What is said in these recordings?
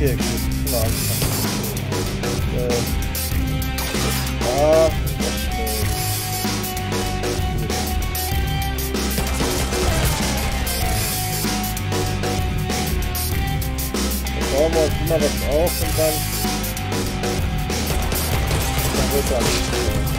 Okay, gut. Mal anfangen. Äh, ah, das schnell. Bauen wir uns immer was auf und dann, dann wird alles schnell.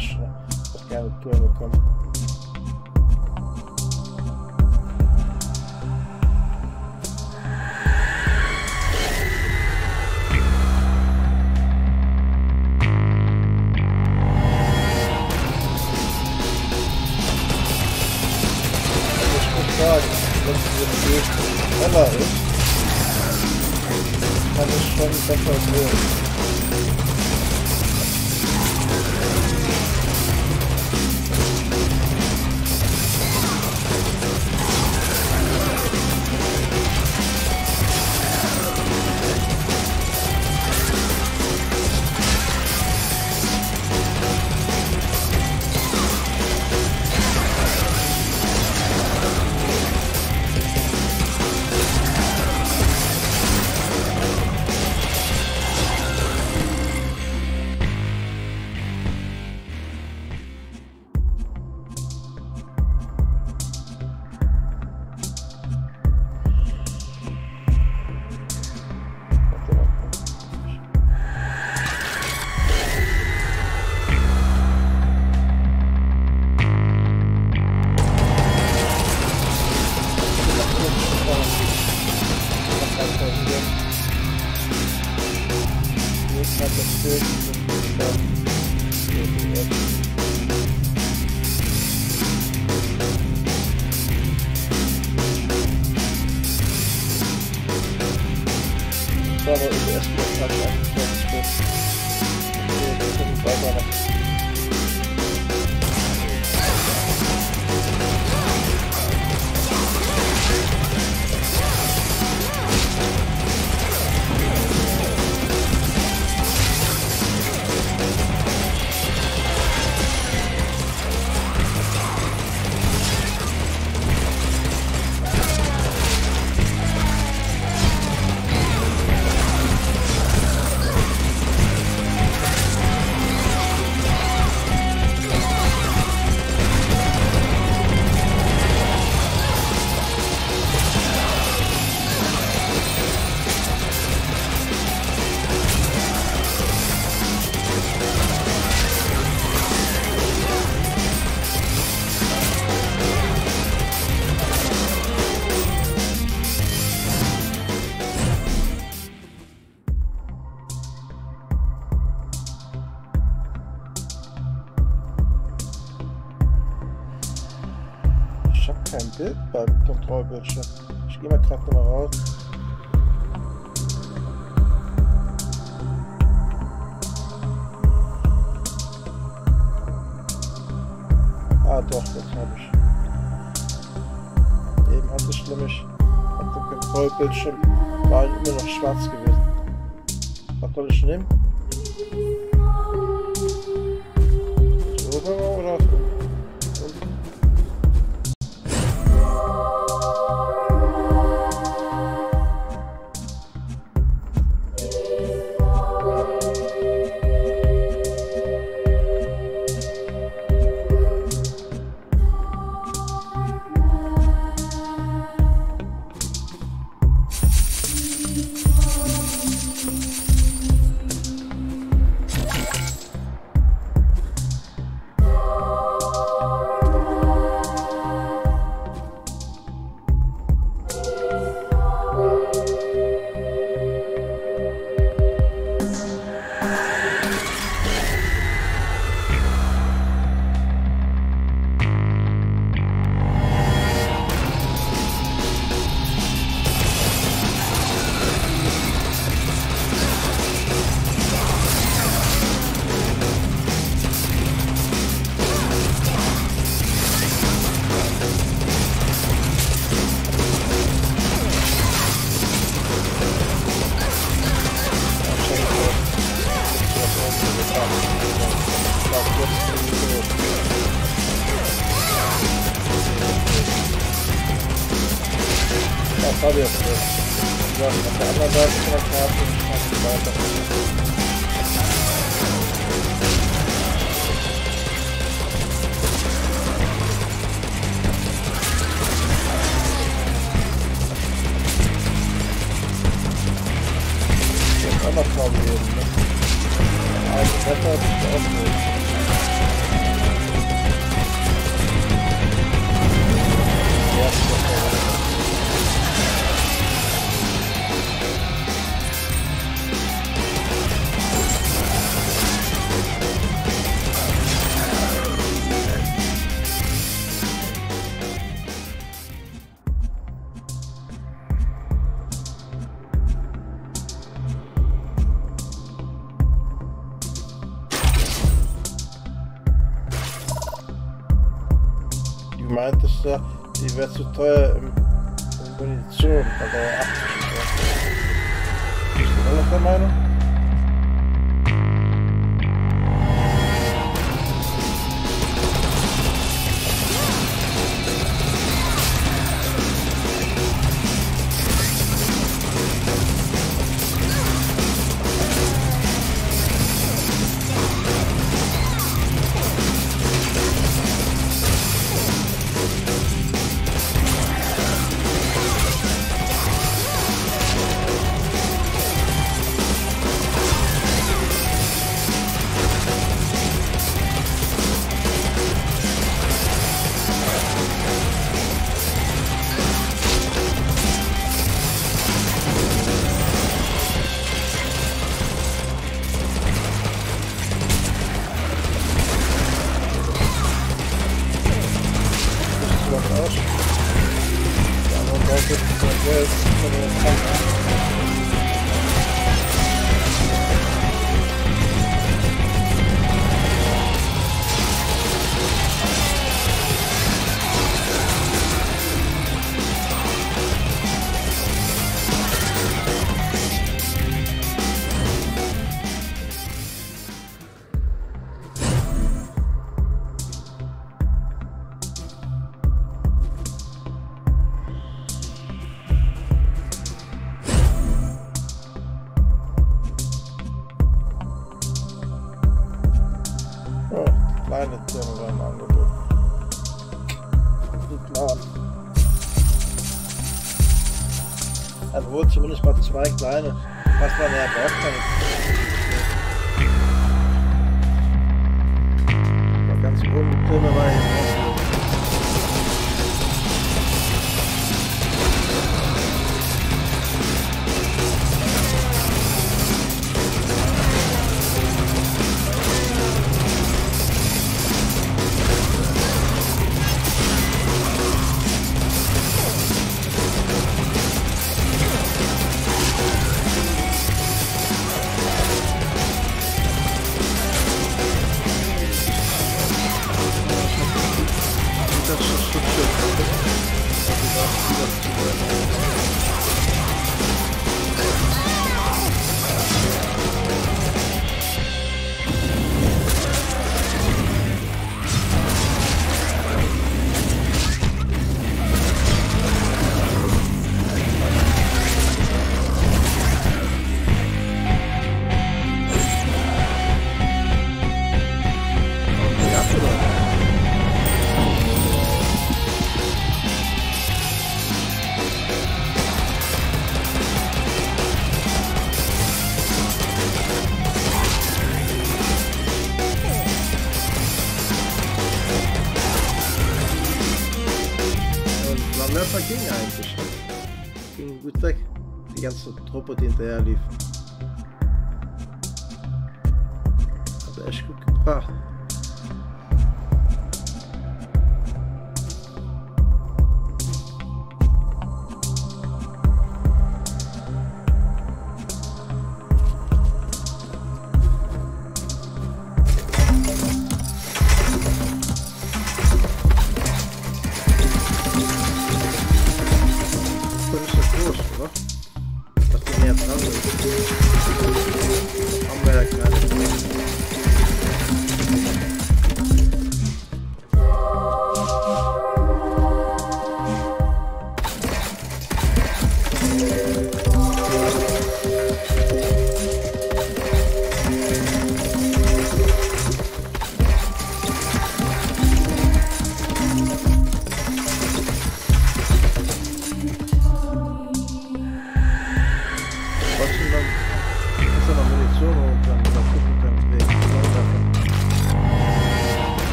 Einfach einen Bash, ne? Auch gerne Touren bekommen. Ich muss sagen, wenn diese Weg Kontrollbildschirm. Ich gehe mal gerade mal raus. Ah doch, das habe ich. Eben hatte ich nämlich auf dem Kontrollbildschirm war immer noch schwarz gewesen. Was soll ich nehmen? Habe ich jetzt auf der anderen Seite von der Karte und weiter. Jetzt auch noch vorgegeben, ne? Also ist auch nicht. Ja, die aus. Die anderen Seite ist mal zwei Treffer ging eigentlich. Ging gut weg. Die ganze Truppe, die hinterher lief. Hat echt gut gebracht.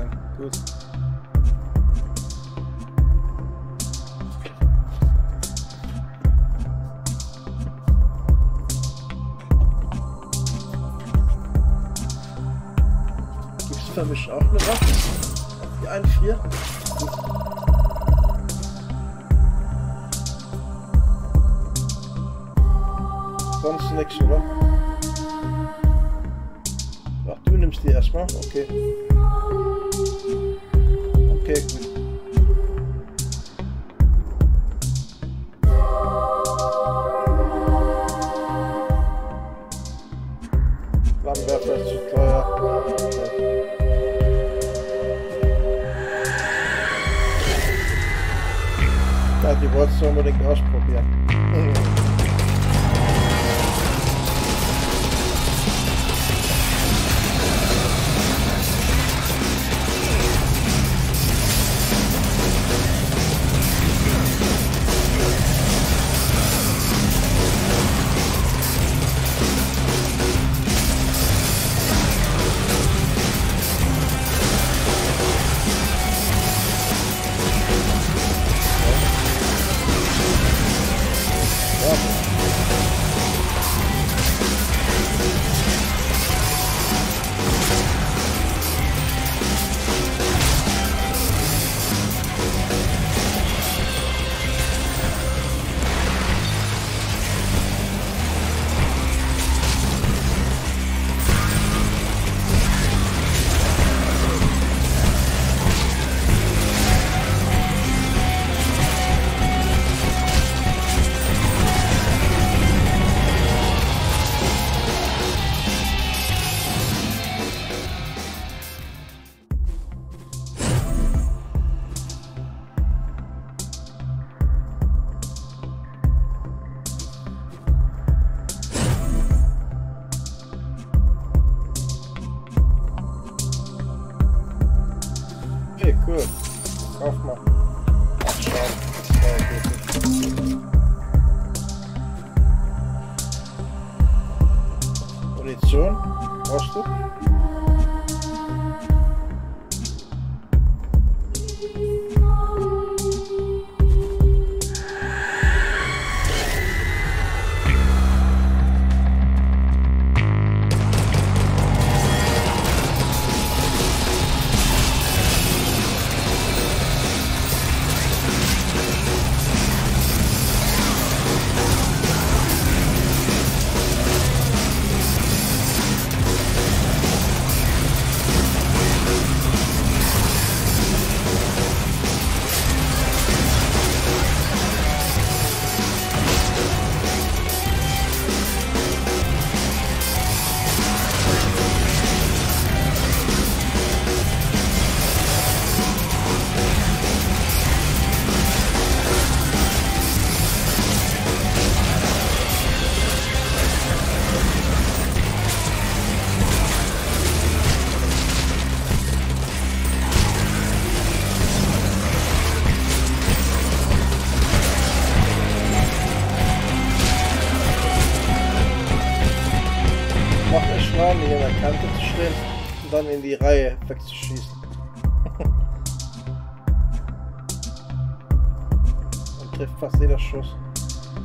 Gegangen. Gut. Gibt es für mich auch eine Waffe? Die 1-4? Sonst nichts, oder? Ach, du nimmst die erstmal? Okay,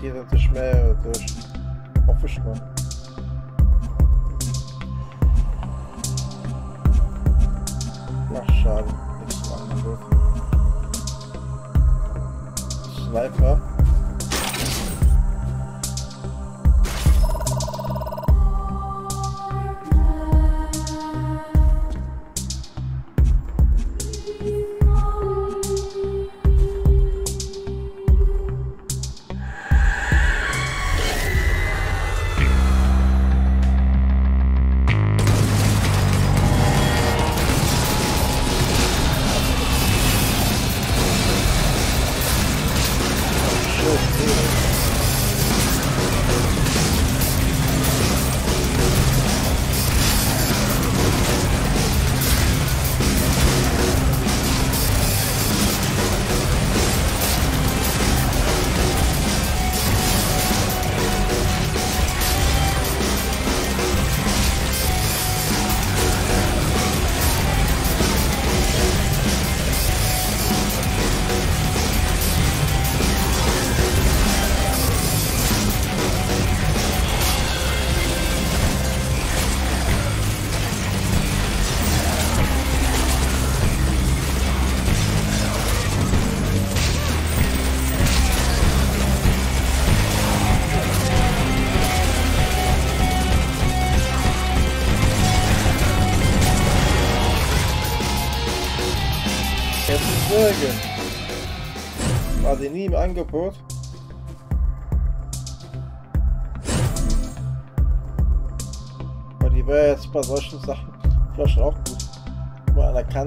Geht natürlich mehr durch. Hoffe ich mal. Ach, schade. Nichts machen wird. Sniper.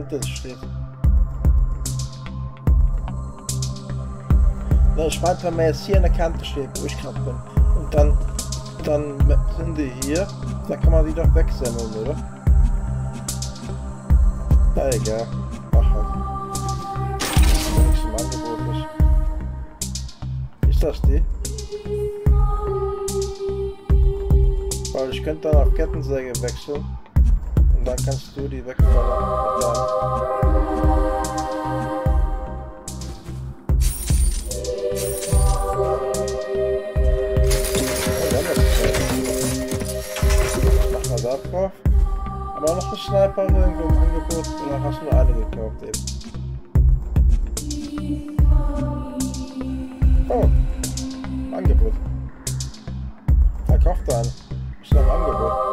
Kante steht. Ich meine, wenn man jetzt hier an der Kante steht, wo ich gerade bin, und dann, dann sind die hier, da kann man die doch wegsammeln, oder? Na egal. Mach halt. Im Angebot ist. Ist das die? Weil ich könnte dann auf Kettensäge wechseln. Und dann kannst du die wegballern. Da drauf. Aber noch ein Sniper irgendwo im Angebot oder hast du nur eine gekauft eben? Oh, Angebot. Verkauft eine. Ist noch im Angebot.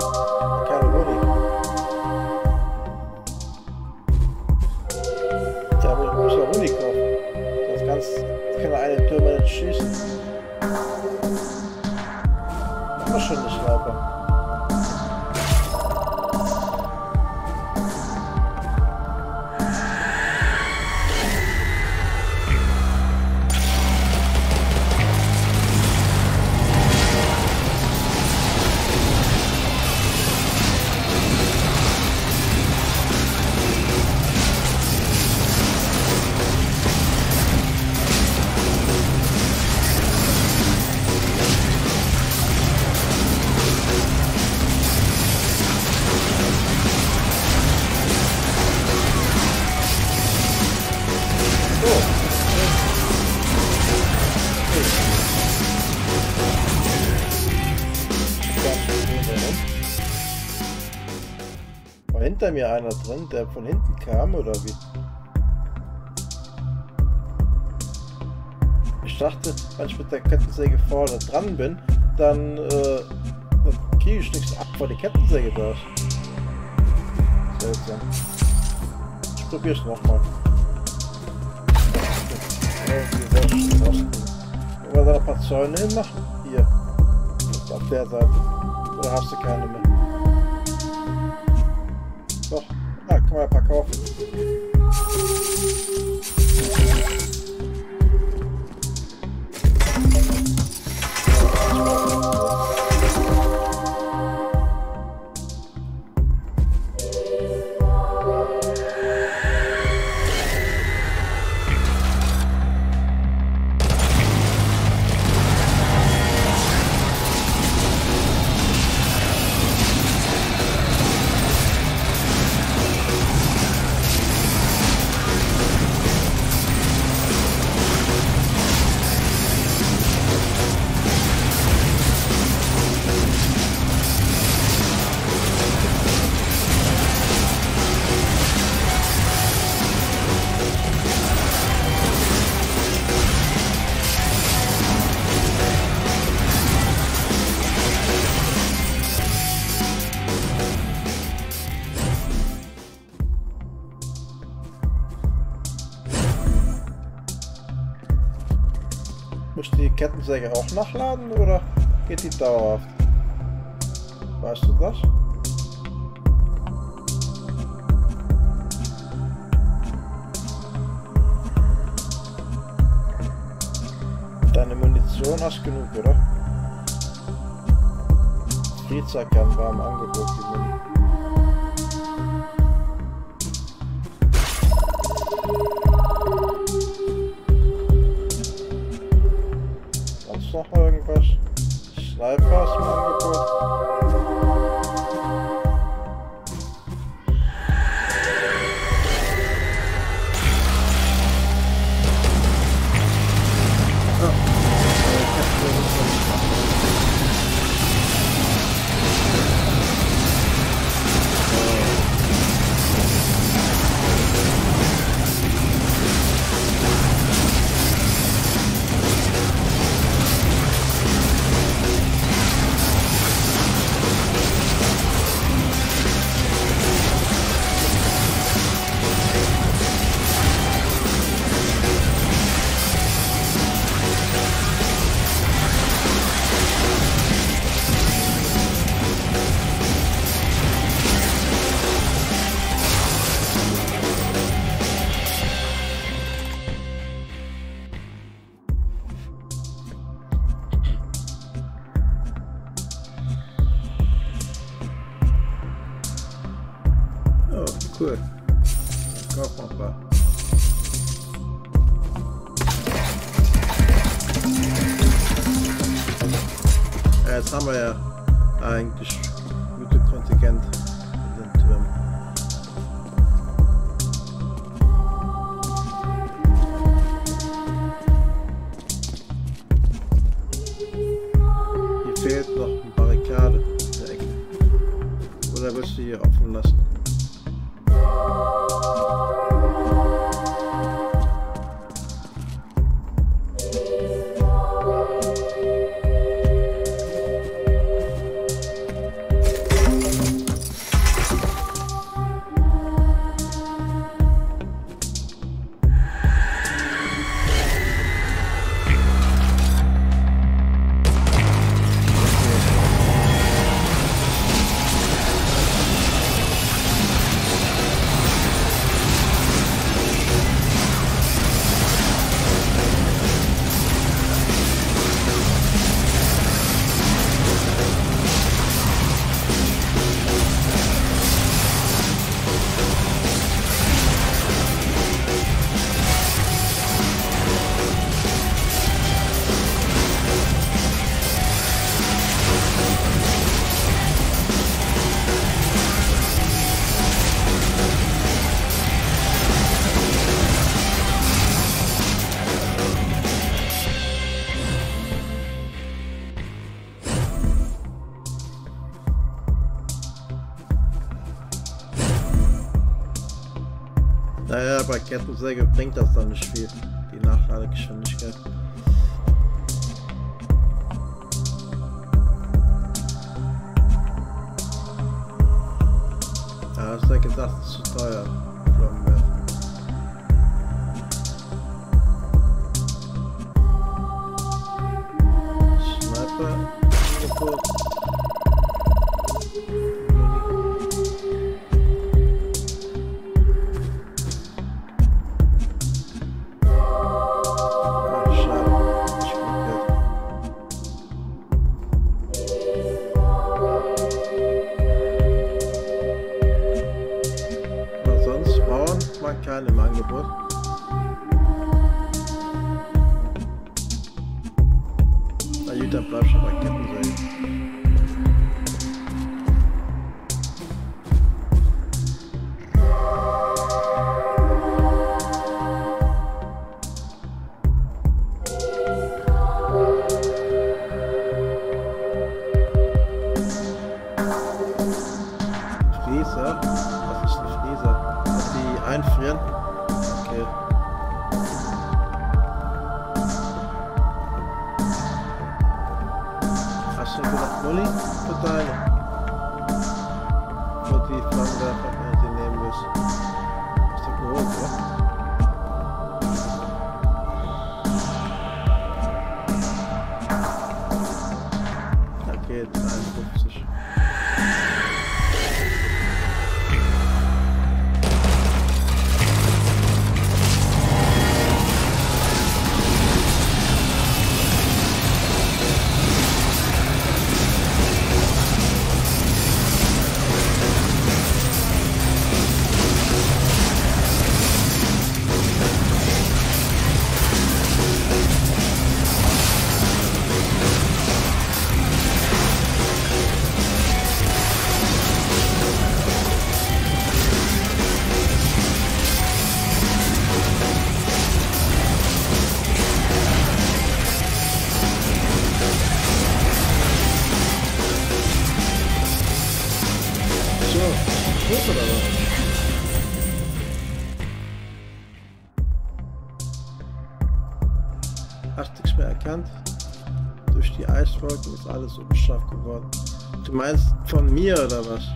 Immer mir einer drin, der von hinten kam oder wie? Ich dachte, wenn ich mit der Kettensäge vorne dran bin, dann, äh, dann kriege ich nichts ab, weil die Kettensäge ist. Seltsam. Ich probiere es nochmal. Wollen wir da ein paar Zäune hinmachen? Hier. Auf der Seite. Oder hast du keine mehr? Doch. Ah, kann man ein paar Kettensäge auch nachladen oder geht die dauerhaft? Weißt du das? Deine Munition hast genug, oder? Friedsackern war im Angebot die Kettensäge bringt das dann nicht viel, die Nachladegeschwindigkeit. Da hast du ja gesagt, das ist zu teuer. Von mir oder was?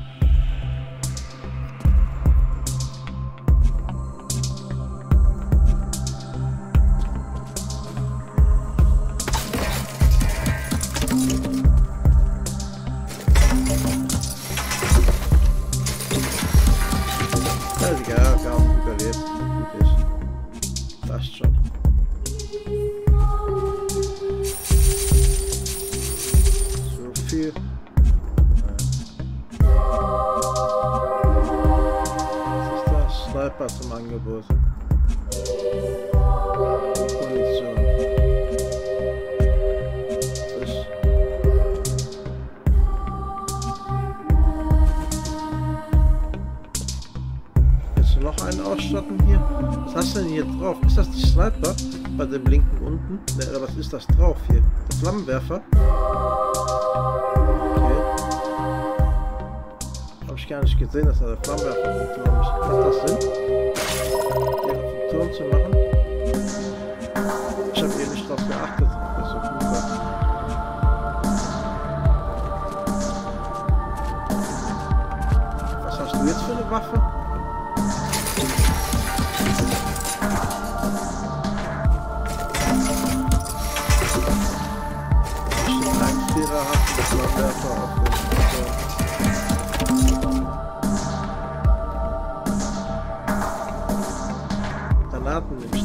hast du jetzt für eine Waffe? Vierer hast du das Landwerfer auf dem Motor. Granaten nicht.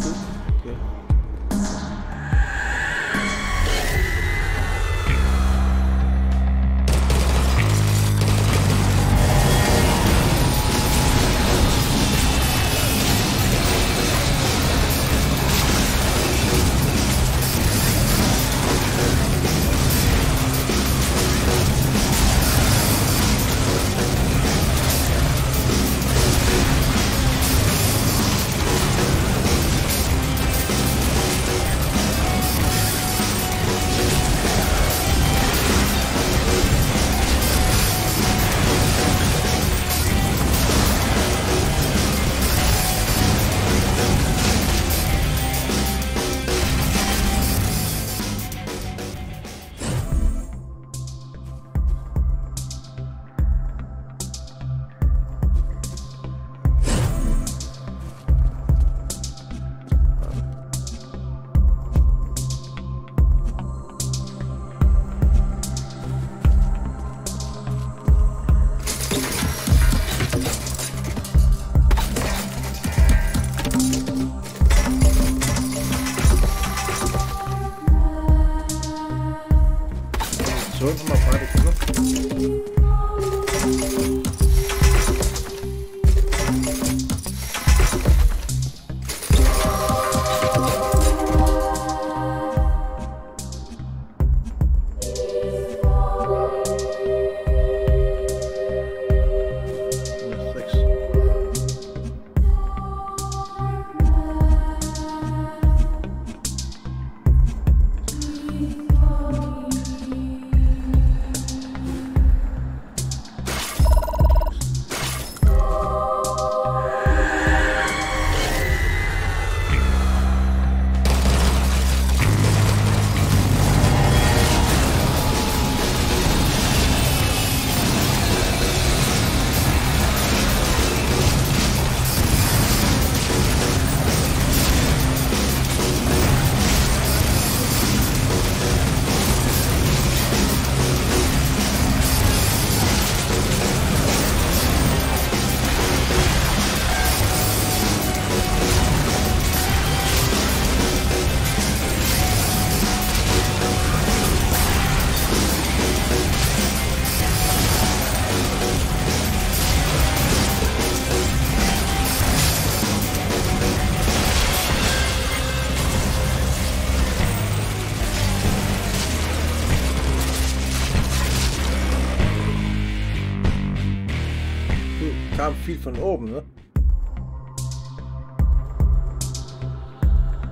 von oben, ne?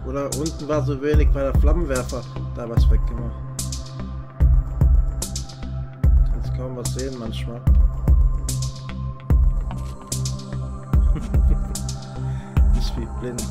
Oder unten war so wenig, weil der Flammenwerfer da was weggemacht. Kannst kaum was sehen manchmal. Ist wie blind.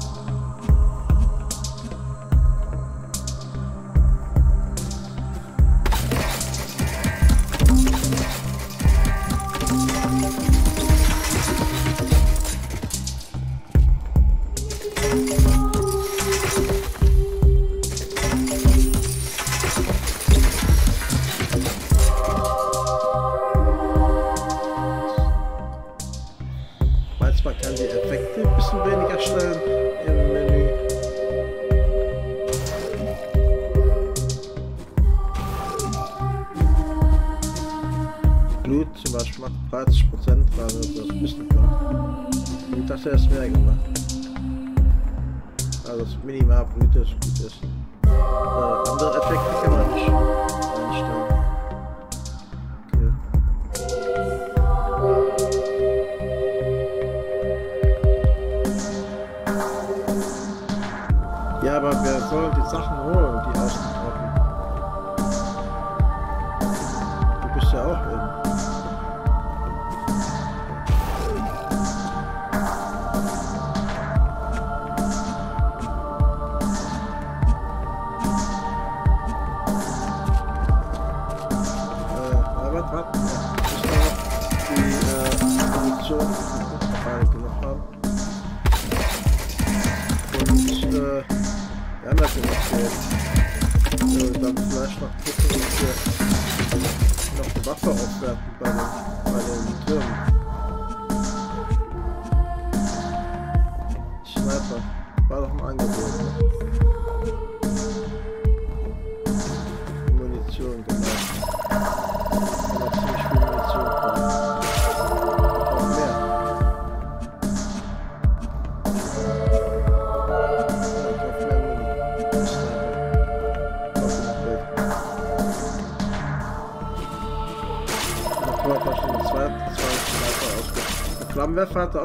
Und das erst mehr gemacht. Also das minimal ist gut ist. Äh, andere Effekte kann man nicht einstellen. Okay. Ja, aber wer soll die Sachen holen, die ausgetroffen? Wir noch eine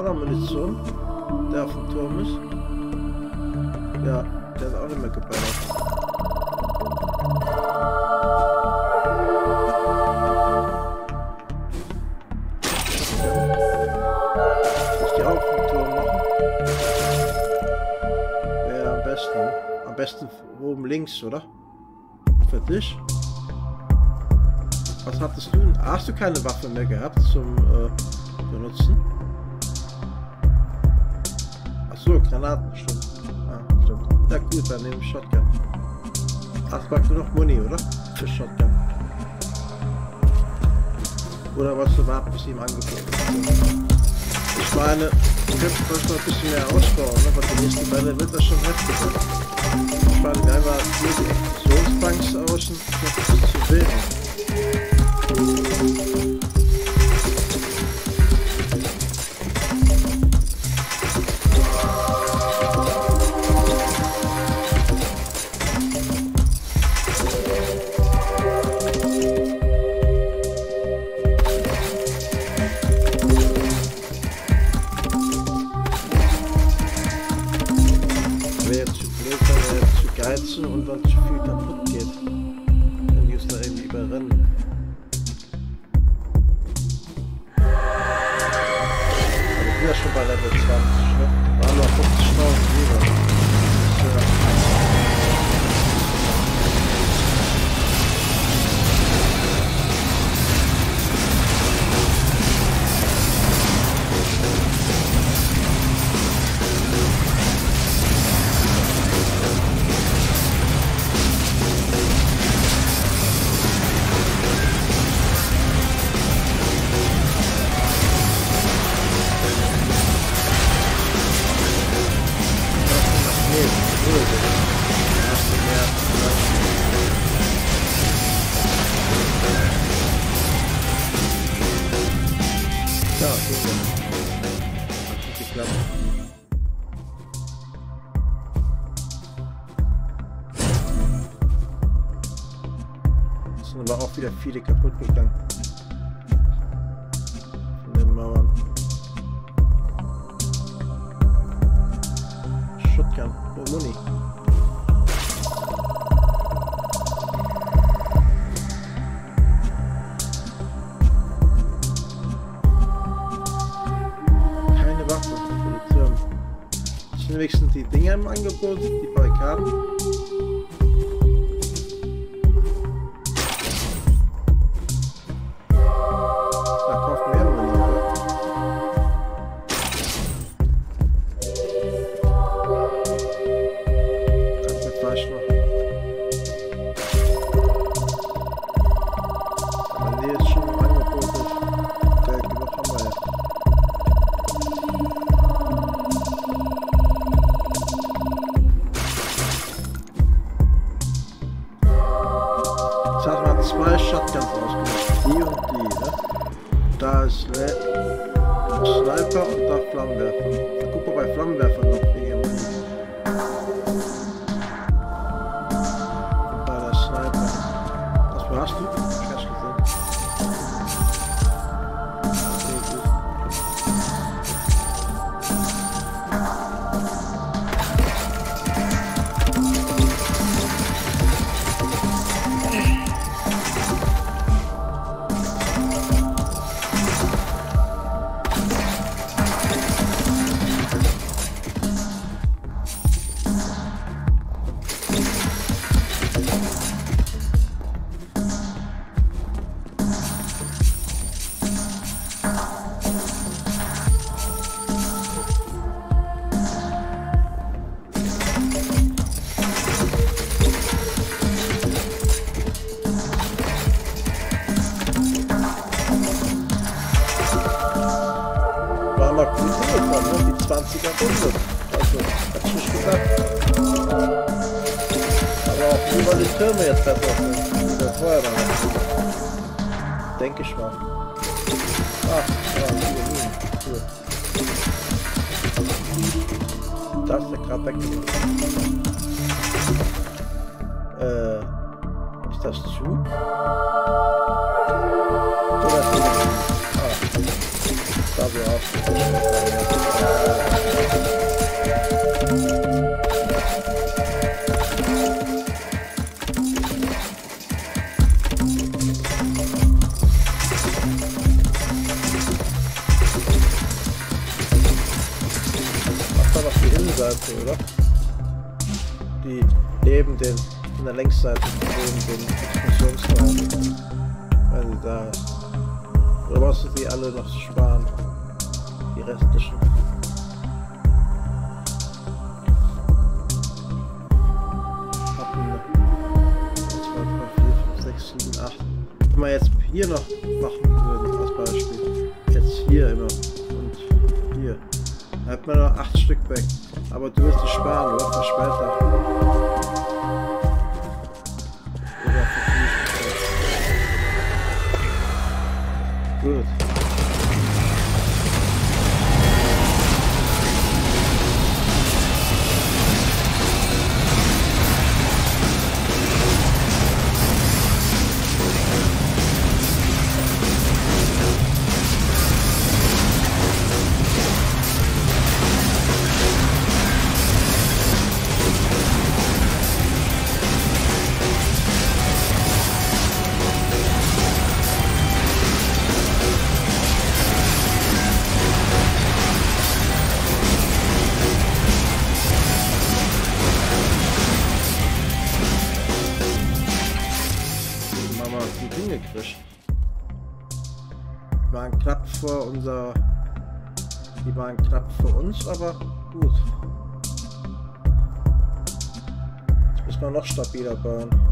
Munition, der auf dem Turm ist. Ja, der hat auch nicht mehr geballert. Muss die auch auf dem Turm machen? Wäre am besten. Oben links, oder? Für dich? Was hattest du? Hast du keine Waffe mehr gehabt zum äh, Benutzen? Granaten, stimmt. Ah, stimmt. Ja gut, dann nehme ich Shotgun. Ach, brauchst du noch Muni, oder? Für Shotgun. Oder was du warten, bis ihm angeboten. Ich meine, du kannst manchmal ein bisschen mehr ausbauen, ne? aber die nächste Welle wird das schon heftig. Ich meine, wir ja hier die Explosionsbanks außen, das ist zu wenig. Viele kaputt gegangen. Von den Mauern. Shotgun, nur Muni. Keine Waffe Türme. Sind wenigstens die Dinger im Angebot, die Barrikaden? Jetzt müssen wir noch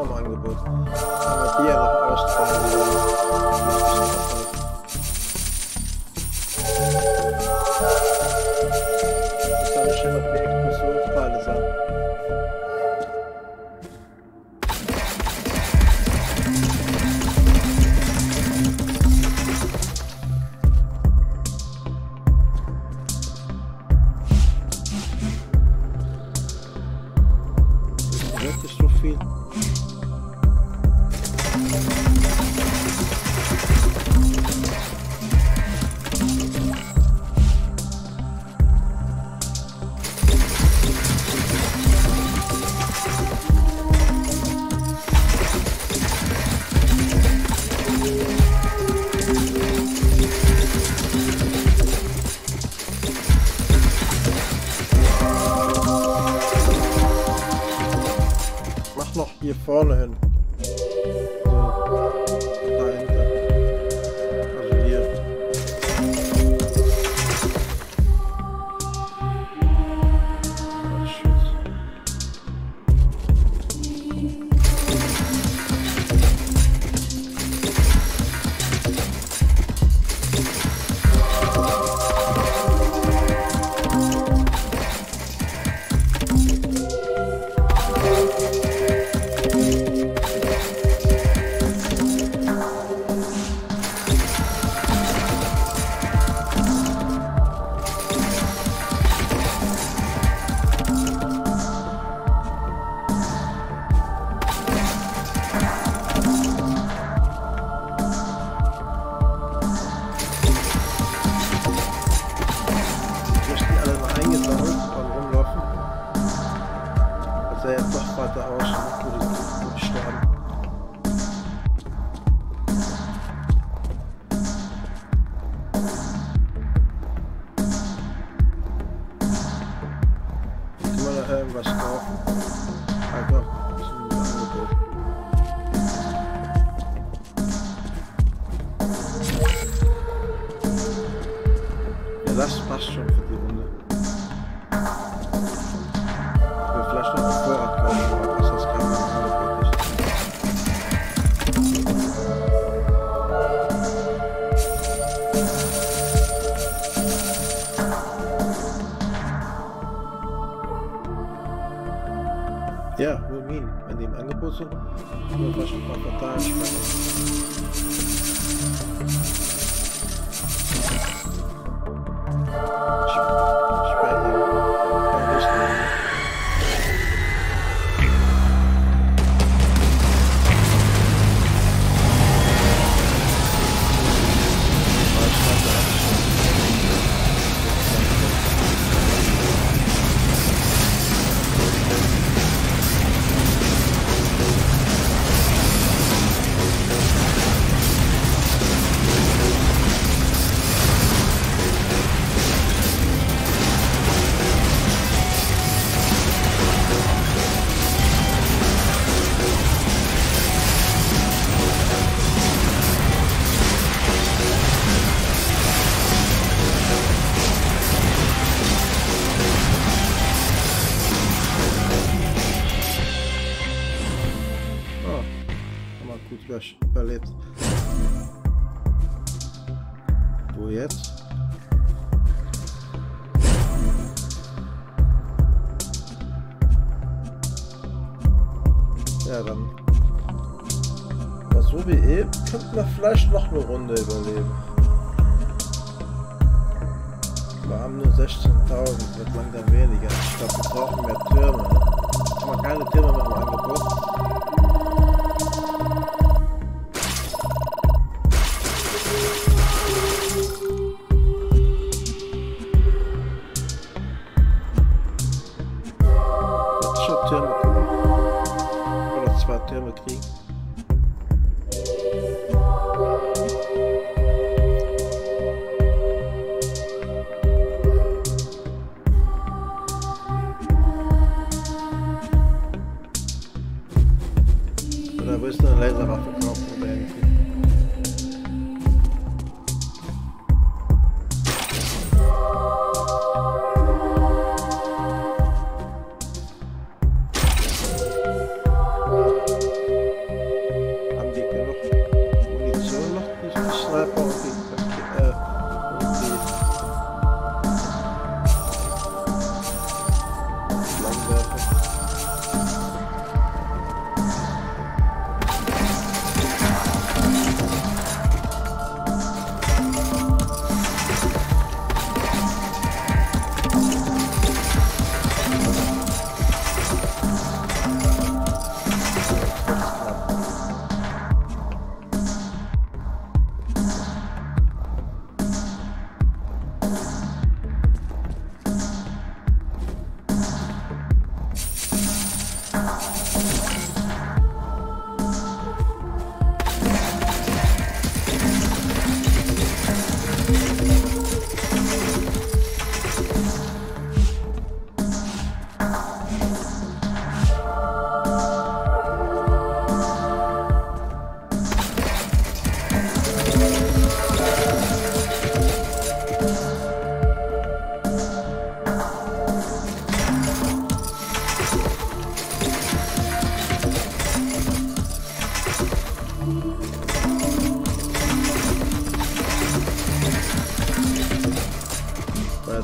Traumangebot. Hier noch Australien. I start, I got Yeah, that's, fast. Não vais ficar para trás.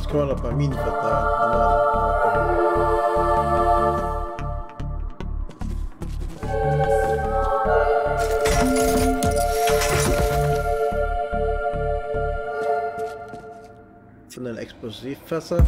Das kann man auf Minen verteilen. Von den Explosivfässer.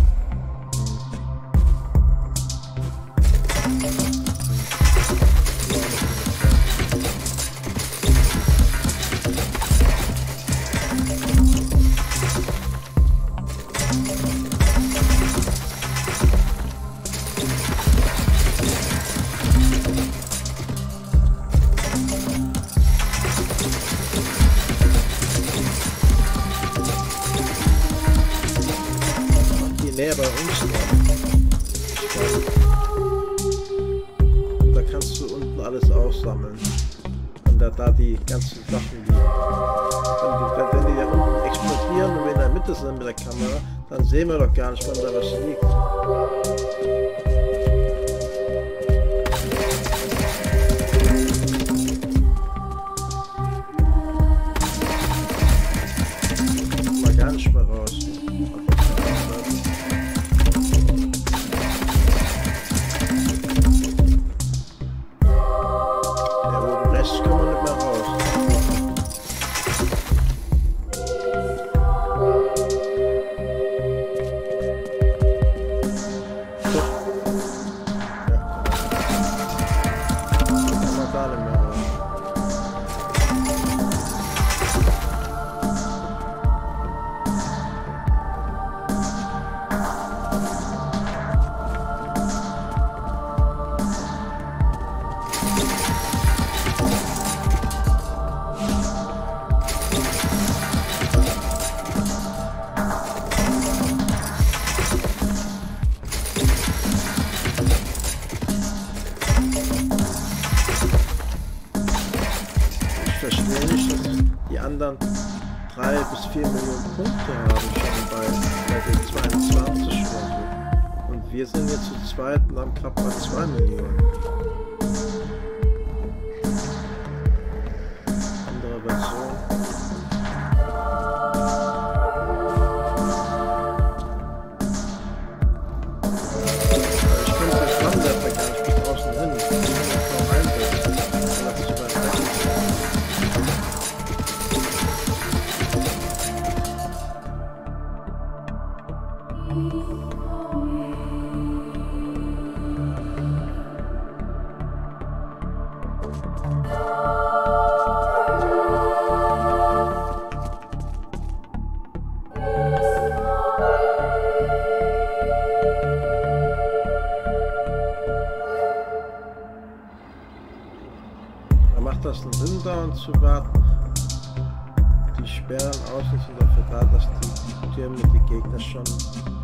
dann 3 bis 4 Millionen Punkte haben schon bei Level 22. Und wir sind jetzt zu zweit und haben knapp mal 2 Millionen.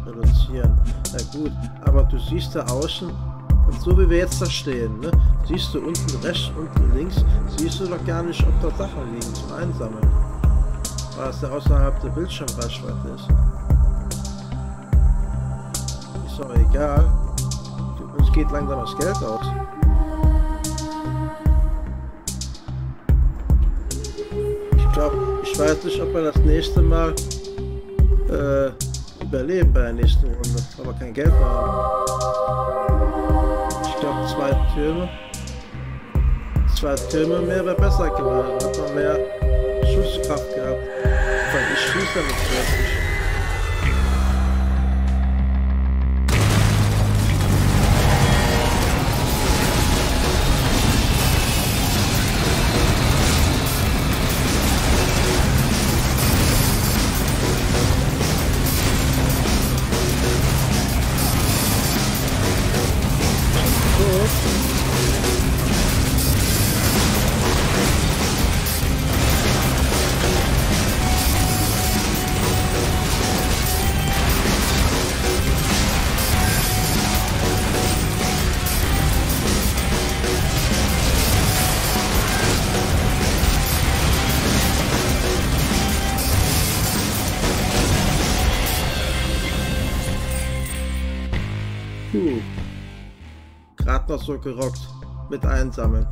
Reduzieren. Na gut, aber du siehst da außen, und so wie wir jetzt da stehen, ne, siehst du unten rechts, unten links, siehst du doch gar nicht, ob da Sachen liegen zum Einsammeln. Weil es ja außerhalb der Bildschirmreichweite ist. Ist doch egal. Uns geht langsam das Geld aus. Ich glaube, ich weiß nicht, ob wir das nächste Mal äh, überleben bei der nächsten Runde, aber kein Geld mehr haben. Ich glaube, zwei Türme. Zwei Türme mehr wäre besser gewesen. Hat man mehr Schusskraft gehabt. Weil ich schieße damit wirklich. Noch so gerockt. Mit einsammeln.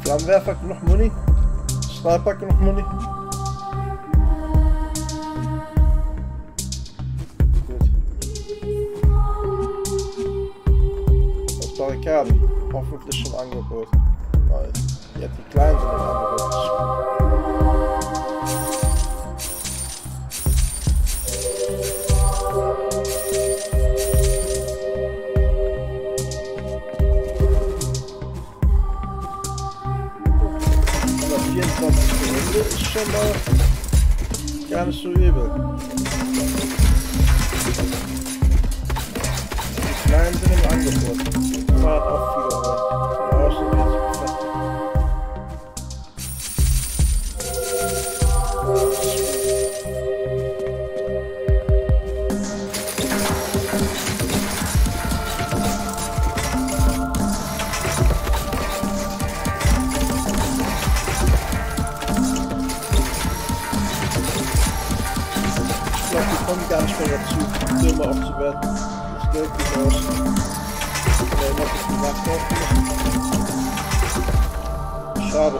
Flammenwerfer genug Muni? Sniper genug Muni? 150 schon Angebot. Das geht raus. Oder immer bis die Nacht aufmachen. Schade.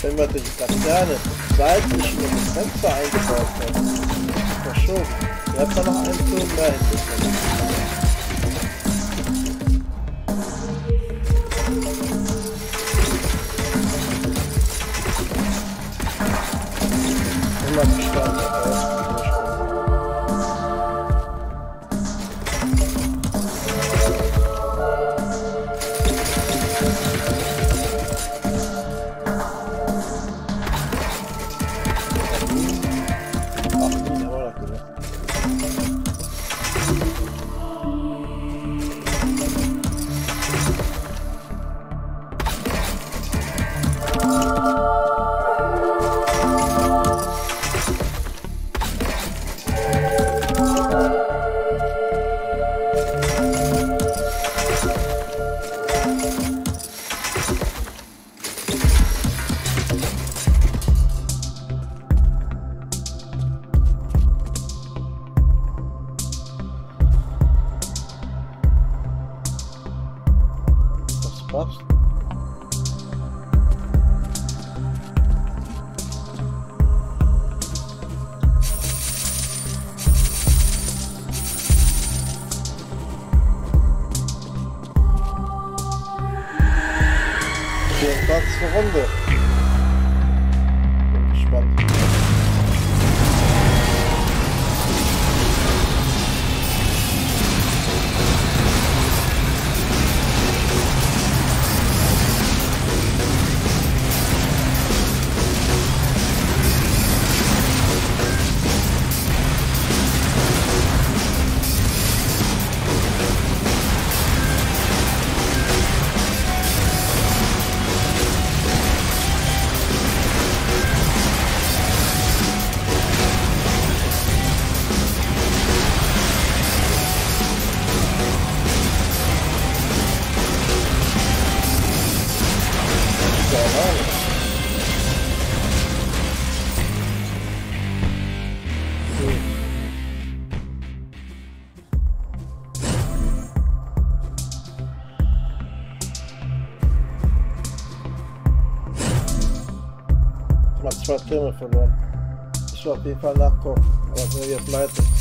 Wenn wir die Kaserne seitlich über das Fenster eingebaut hätten, verschoben, wir hätten da noch einen Turm mehr hinbekommen. Immer gespannt, up if I knock off. I was gonna get.